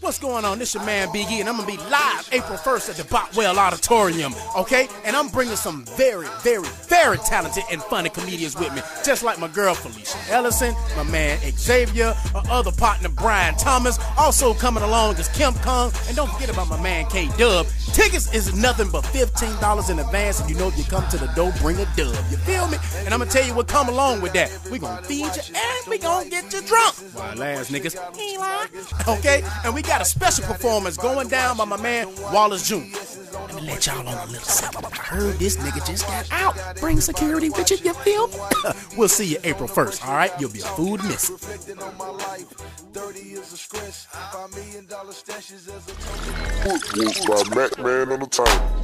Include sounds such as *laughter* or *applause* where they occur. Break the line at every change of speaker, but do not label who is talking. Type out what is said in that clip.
What's going on? This your man Big E, and I'm gonna be live April 1st at the Boutwell Auditorium, okay? And I'm bringing some very, very, very talented and funny comedians with me, just like my girl Felicia Ellison, my man Xavier, our other partner Brian Thomas, also coming along is Kemp Kong, and don't forget about my man K Dub. Tickets is nothing but $15 in advance, and you know if you come to the door, bring a dub. You feel me? And I'm gonna tell you what come along with that. We gonna feed you and we gonna get you drunk. My ass niggas. Okay? And we got a special performance going down by my man Wallace Jr. Let me let y'all on a little something. I heard this nigga just got out. Bring security with you, you feel me? *laughs* we'll see you April 1st, all right? You'll be a food missing.
Footwork by Mac Man on the time.